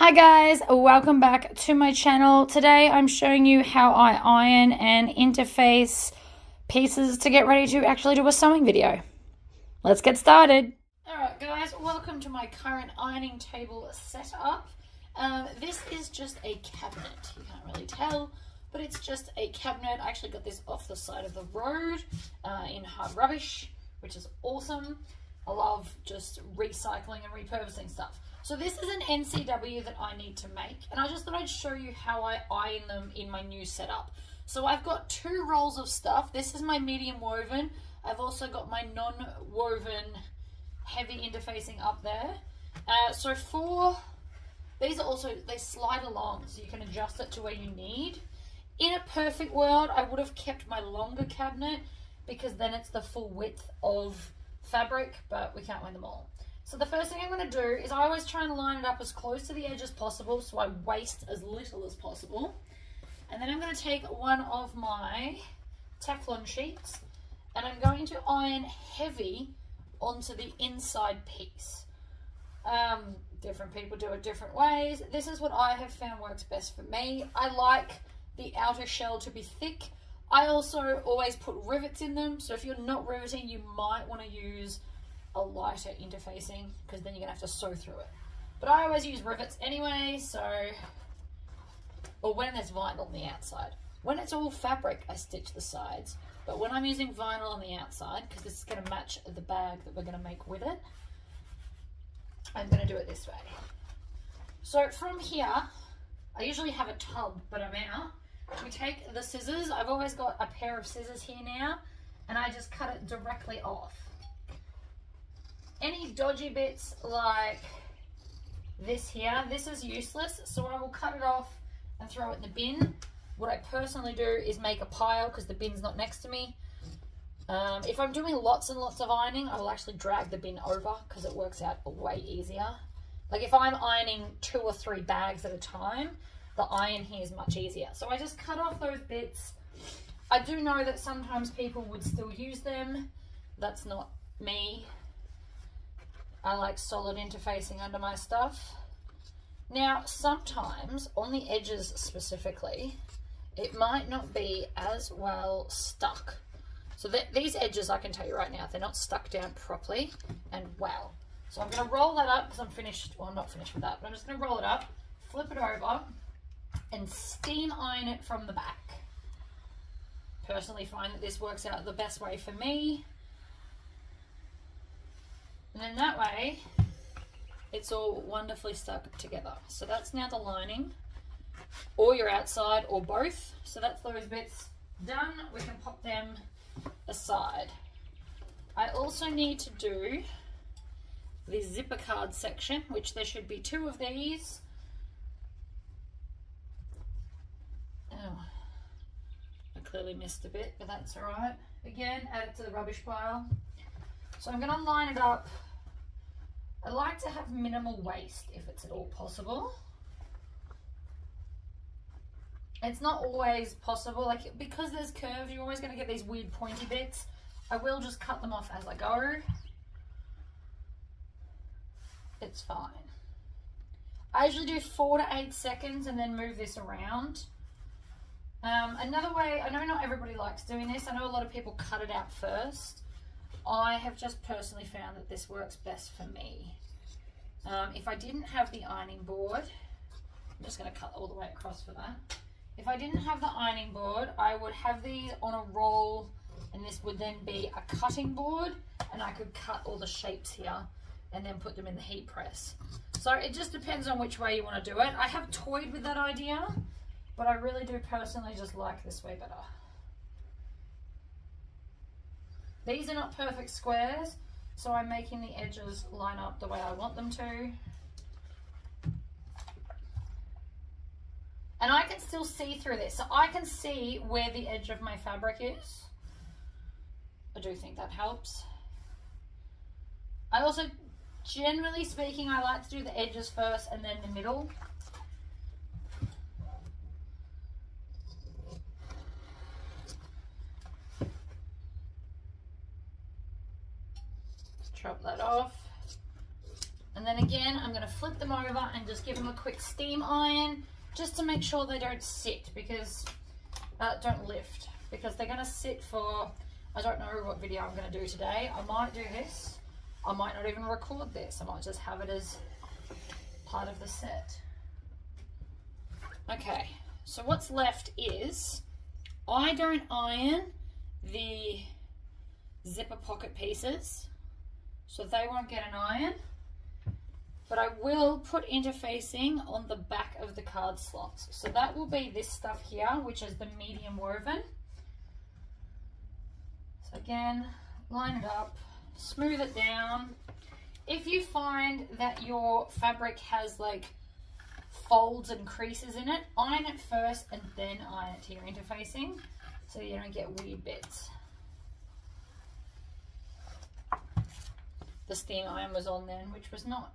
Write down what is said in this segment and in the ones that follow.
Hi guys, welcome back to my channel. Today I'm showing you how I iron and interface pieces to get ready to actually do a sewing video. Let's get started. Alright guys, welcome to my current ironing table setup. Um, this is just a cabinet, you can't really tell, but it's just a cabinet. I actually got this off the side of the road uh, in hard rubbish, which is awesome. I love just recycling and repurposing stuff. So this is an NCW that I need to make and I just thought I'd show you how I iron them in my new setup. So I've got two rolls of stuff. This is my medium woven. I've also got my non-woven heavy interfacing up there. Uh, so for, these are also, they slide along so you can adjust it to where you need. In a perfect world, I would have kept my longer cabinet because then it's the full width of fabric, but we can't win them all. So the first thing I'm going to do is I always try and line it up as close to the edge as possible so I waste as little as possible. And then I'm going to take one of my Teflon sheets and I'm going to iron heavy onto the inside piece. Um, different people do it different ways. This is what I have found works best for me. I like the outer shell to be thick. I also always put rivets in them. So if you're not riveting, you might want to use a lighter interfacing because then you're to have to sew through it. But I always use rivets anyway, so, or when there's vinyl on the outside. When it's all fabric, I stitch the sides. But when I'm using vinyl on the outside, because this is going to match the bag that we're to make with it, I'm to do it this way. So from here, I usually have a tub, but I'm out. We take the scissors. I've always got a pair of scissors here now, and I just cut it directly off any dodgy bits like this here, this is useless, so I will cut it off and throw it in the bin. What I personally do is make a pile because the bin's not next to me. Um, if I'm doing lots and lots of ironing, I will actually drag the bin over because it works out way easier. Like if I'm ironing two or three bags at a time, the iron here is much easier. So I just cut off those bits. I do know that sometimes people would still use them. That's not me. I like solid interfacing under my stuff. Now, sometimes on the edges specifically, it might not be as well stuck. So th these edges, I can tell you right now, they're not stuck down properly and well. So I'm going to roll that up because I'm finished, well, I'm not finished with that, but I'm just going to roll it up, flip it over, and steam iron it from the back. Personally find that this works out the best way for me. And then that way, it's all wonderfully stuck together. So that's now the lining, or your outside, or both. So that's those bits done. We can pop them aside. I also need to do the zipper card section, which there should be two of these. Oh, I clearly missed a bit, but that's all right. Again, add it to the rubbish pile. So I'm going to line it up I like to have minimal waste if it's at all possible. It's not always possible, like because there's curves, you're always going to get these weird pointy bits. I will just cut them off as I go. It's fine. I usually do four to eight seconds and then move this around. Um, another way, I know not everybody likes doing this. I know a lot of people cut it out first. I have just personally found that this works best for me. Um, if I didn't have the ironing board, I'm just going to cut all the way across for that. If I didn't have the ironing board, I would have these on a roll and this would then be a cutting board and I could cut all the shapes here and then put them in the heat press. So it just depends on which way you want to do it. I have toyed with that idea, but I really do personally just like this way better. These are not perfect squares, so I'm making the edges line up the way I want them to. And I can still see through this. So I can see where the edge of my fabric is. I do think that helps. I also, generally speaking, I like to do the edges first and then the middle. Chop that off. And then again, I'm gonna flip them over and just give them a quick steam iron just to make sure they don't sit because, uh, don't lift because they're gonna sit for, I don't know what video I'm gonna do today. I might do this. I might not even record this. I might just have it as part of the set. Okay, so what's left is, I don't iron the zipper pocket pieces, so they won't get an iron but I will put interfacing on the back of the card slots. So that will be this stuff here, which is the medium woven. So again, line it up, smooth it down. If you find that your fabric has like folds and creases in it, iron it first and then iron it to your interfacing so you don't get weird bits. The steam iron was on then, which was not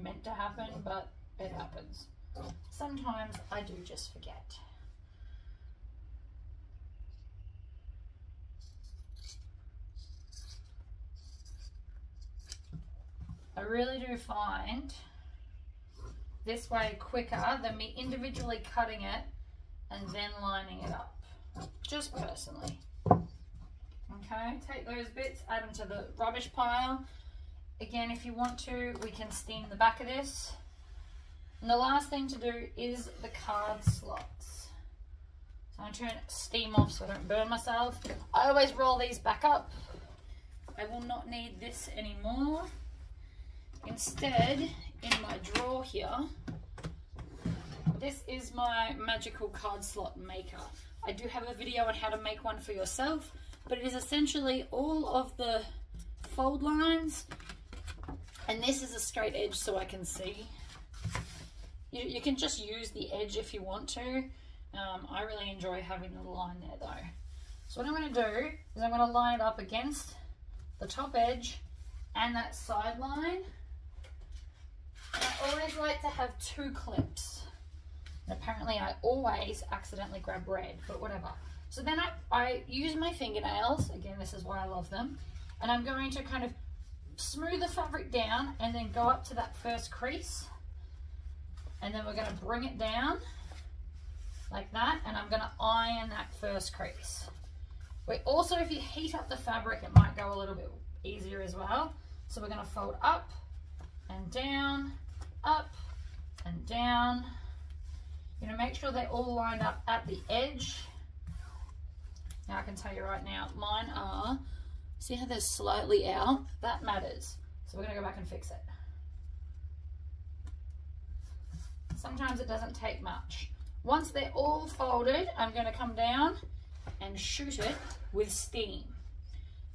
meant to happen, but it happens. Sometimes I do just forget. I really do find this way quicker than me individually cutting it and then lining it up, just personally. Okay, take those bits, add them to the rubbish pile, Again, if you want to, we can steam the back of this. And the last thing to do is the card slots. So I'm trying to steam off so I don't burn myself. I always roll these back up. I will not need this anymore. Instead, in my drawer here, this is my magical card slot maker. I do have a video on how to make one for yourself, but it is essentially all of the fold lines and this is a straight edge so I can see. You, you can just use the edge if you want to. Um, I really enjoy having the line there though. So what I'm going to do is I'm going to line it up against the top edge and that side line. And I always like to have two clips. And apparently I always accidentally grab red, but whatever. So then I, I use my fingernails, again this is why I love them, and I'm going to kind of smooth the fabric down and then go up to that first crease and then we're going to bring it down like that and I'm going to iron that first crease. We also, if you heat up the fabric, it might go a little bit easier as well. So we're going to fold up and down, up and down. You know, make sure they're all lined up at the edge. Now I can tell you right now, mine are See how they're slightly out? That matters. So we're to go back and fix it. Sometimes it doesn't take much. Once they're all folded, I'm to come down and shoot it with steam.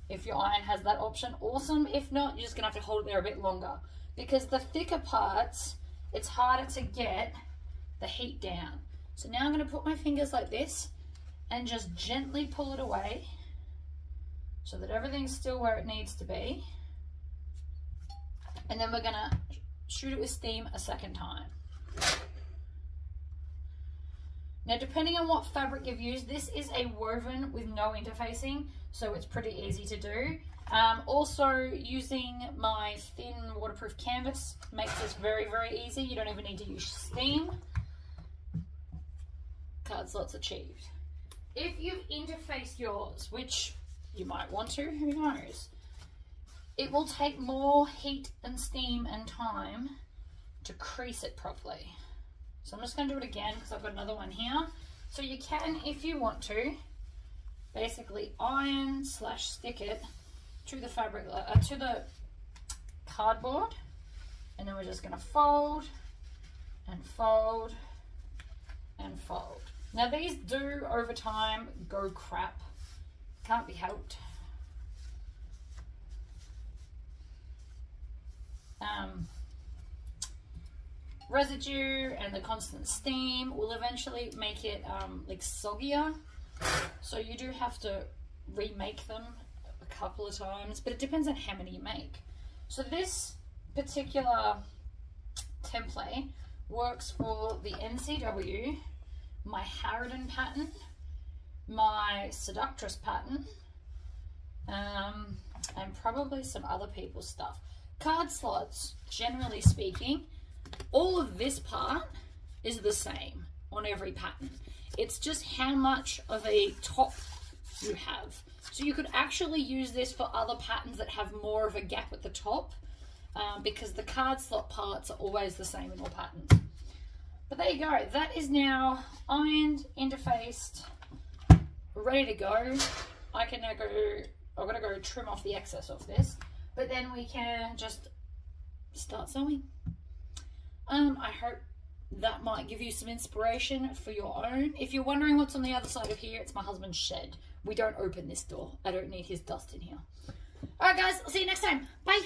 If your iron has that option, awesome. If not, you're just to have to hold it there a bit longer. Because the thicker parts, it's harder to get the heat down. So now I'm to put my fingers like this and just gently pull it away so that everything's still where it needs to be. And then we're gonna shoot it with steam a second time. Now, depending on what fabric you've used, this is a woven with no interfacing, so it's pretty easy to do. Um, also, using my thin waterproof canvas makes this very, very easy. You don't even need to use steam. Card slots achieved. If you've interfaced yours, which you might want to, who knows? It will take more heat and steam and time to crease it properly. So I'm just going to do it again because I've got another one here. So you can, if you want to, basically iron slash stick it to the fabric, uh, to the cardboard. And then we're just going to fold and fold and fold. Now these do over time go crap can't be helped. Um, residue and the constant steam will eventually make it um, like soggier. So you do have to remake them a couple of times, but it depends on how many you make. So this particular template works for the NCW, my Harridan pattern, my seductress pattern um, and probably some other people's stuff. card slots, generally speaking, all of this part is the same on every pattern. It's just how much of a top you have. So you could actually use this for other patterns that have more of a gap at the top um, because the card slot parts are always the same in all patterns. But there you go. That is now ironed, interfaced, ready to go. I can now go, got to go trim off the excess of this, but then we can just start sewing. Um, I hope that might give you some inspiration for your own. If you're wondering what's on the other side of here, it's my husband's shed. We don't open this door. I don't need his dust in here. All right, guys, I'll see you next time. Bye.